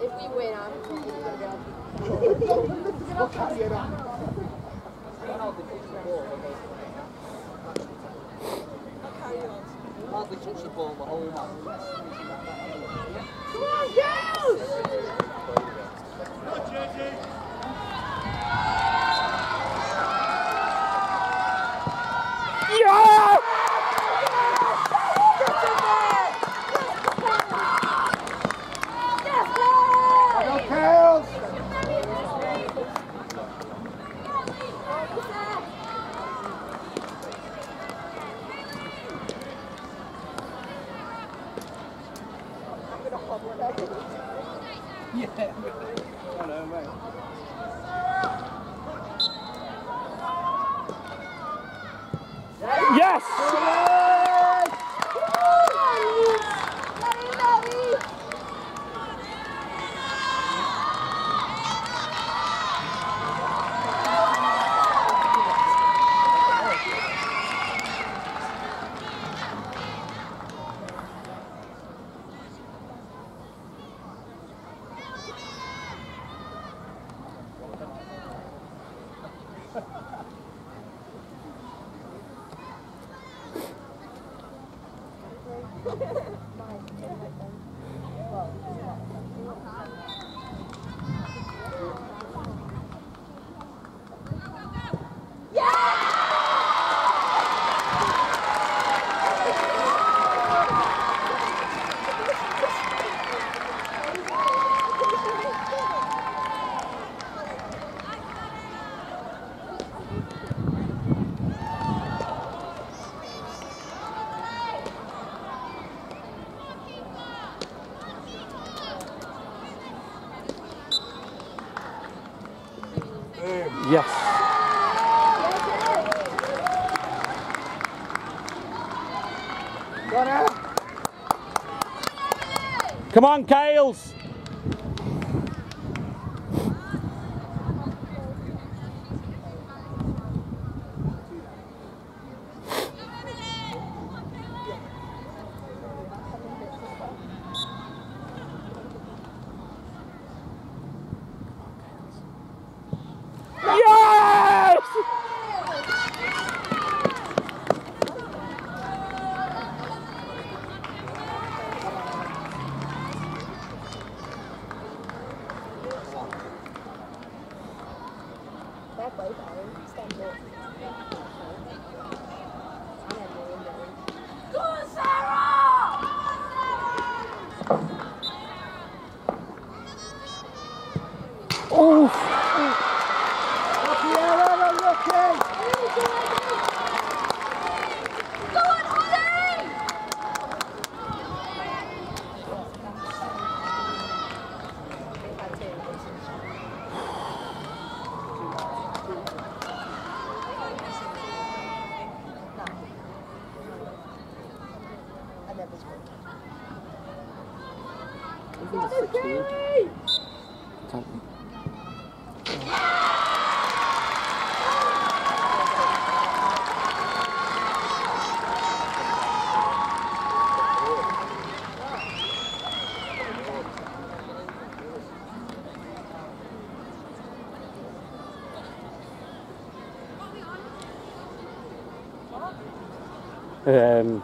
If we win, I'm going to. Come on, girls! Yeah! Yes! Yes. Come on, Kales! Yes! Fair play, Darren. Stand up. Go on, Sarah! Oh! Lucky Aaron, lucky! Go on, Holly! Um,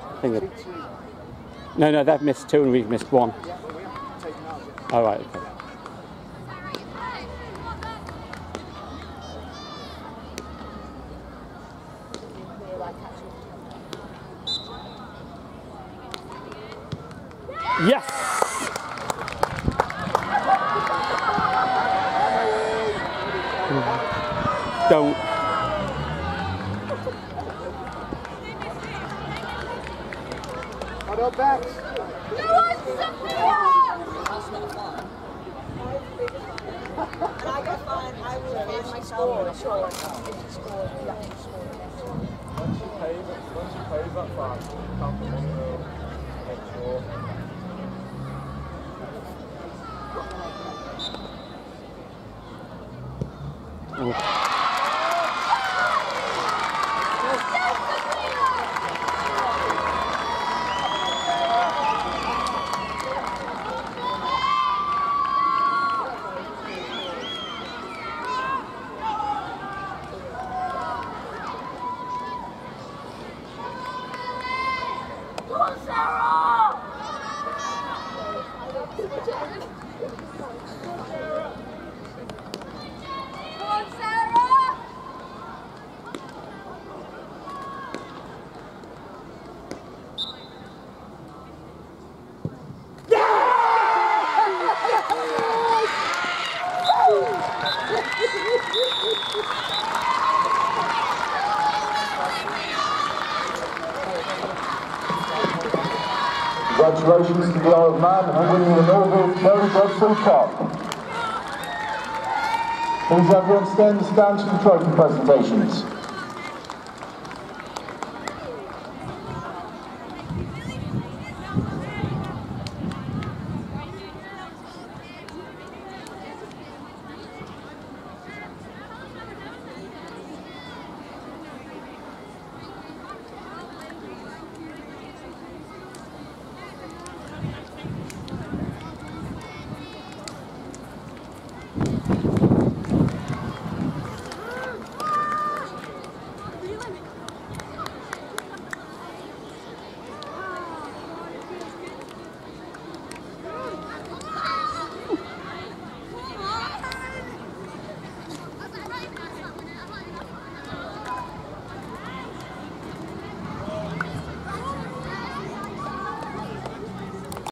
I think it, no, no, they've missed two and we've missed one. All right. Okay. Yes! Don't. Hold up, Bex. Go on, Sophia! And I get fine, I will find myself. Sure, if you score, you have to score the next one. Once you pay that, once you pay that fine, count the money early. Make sure. Congratulations to the Isle of Man for winning the Norville Cherry Godfrey Cup. Please everyone stand and stand for the trophy presentations.